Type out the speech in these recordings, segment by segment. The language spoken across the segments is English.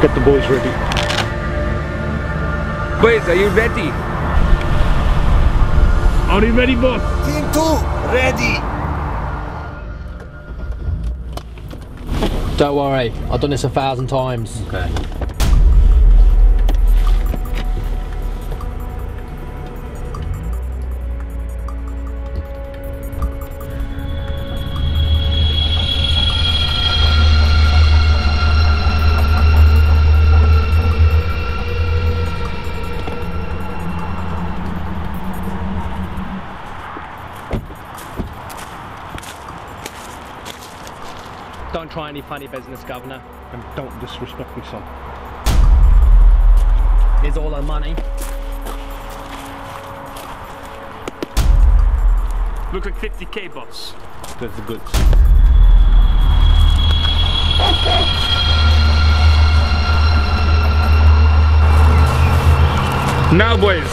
Get the boys ready. Boys, are you ready? Are you ready, boss? Team 2, ready! Don't worry, I've done this a thousand times. Okay. Don't try any funny business, Governor. And don't disrespect me, son. Here's all our money. Look like 50k, boss. That's the goods. Now, boys.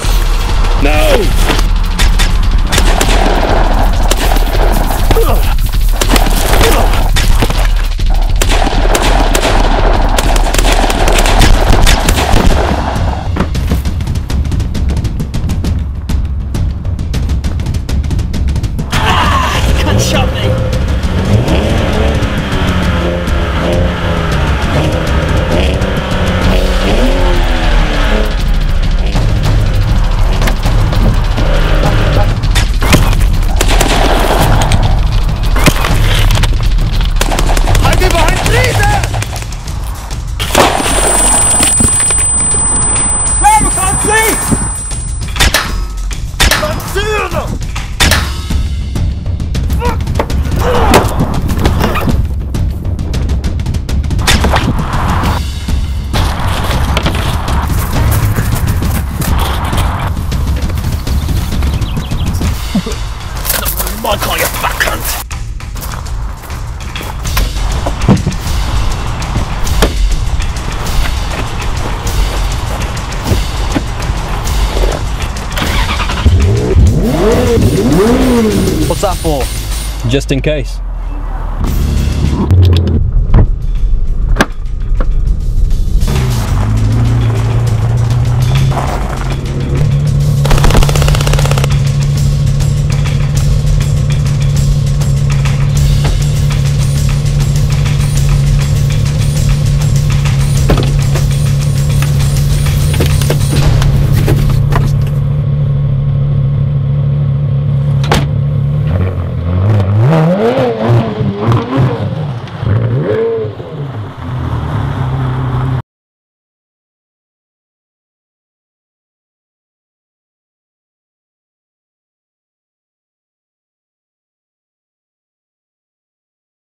No! My car, you fat cunt! What's that for? Just in case.